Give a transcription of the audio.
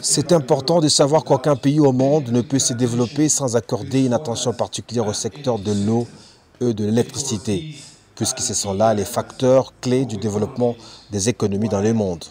C'est important de savoir qu'aucun pays au monde ne peut se développer sans accorder une attention particulière au secteur de l'eau et de l'électricité, puisque ce sont là les facteurs clés du développement des économies dans le monde.